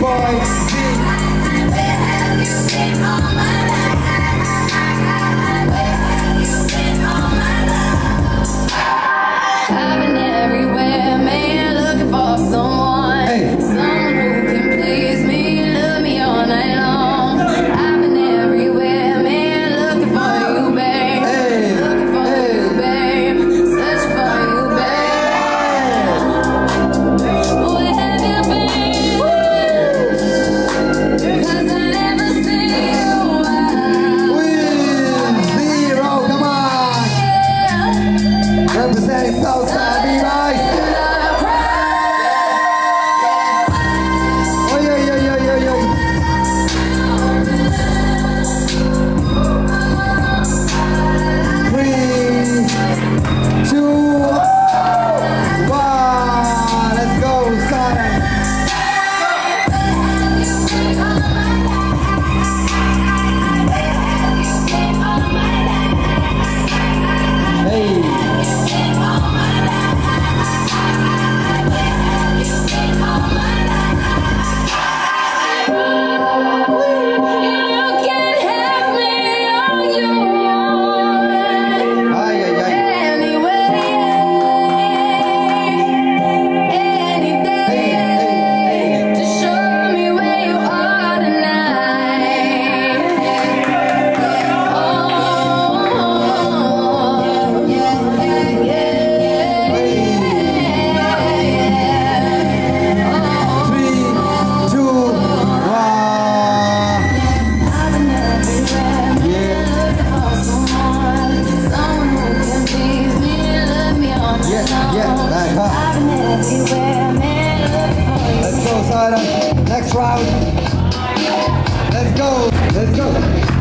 boys. Have you been all my life? Next round. Let's go. Let's go.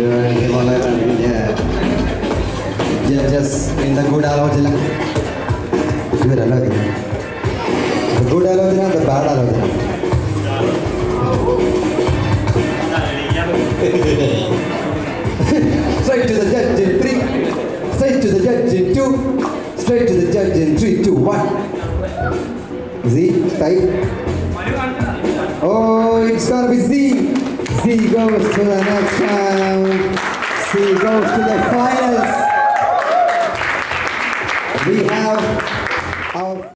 yeah. Just, in the good alojana. Good alojana. The good alojana, the bad alojana. straight to the judge in three, straight to the judge in two, straight to the judge in three, two, one. Zee, tight. Oh, it's gonna be Zee. Zee goes to the next round. Zee goes to the finals. We have our